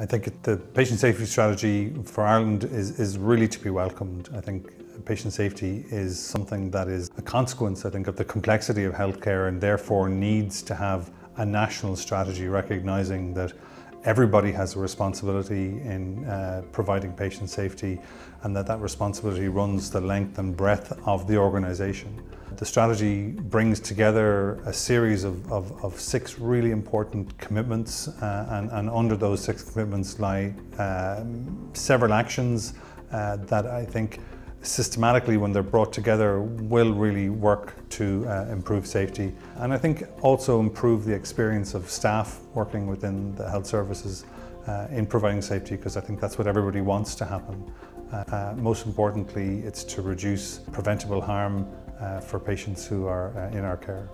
I think the patient safety strategy for Ireland is, is really to be welcomed. I think patient safety is something that is a consequence, I think, of the complexity of healthcare and therefore needs to have a national strategy recognising that everybody has a responsibility in uh, providing patient safety and that that responsibility runs the length and breadth of the organisation. The strategy brings together a series of, of, of six really important commitments uh, and, and, under those six commitments lie uh, several actions uh, that I think systematically when they're brought together will really work to uh, improve safety and I think also improve the experience of staff working within the health services uh, in providing safety because I think that's what everybody wants to happen. Uh, uh most importantly it's to reduce preventable harm for patients who are uh, in our care.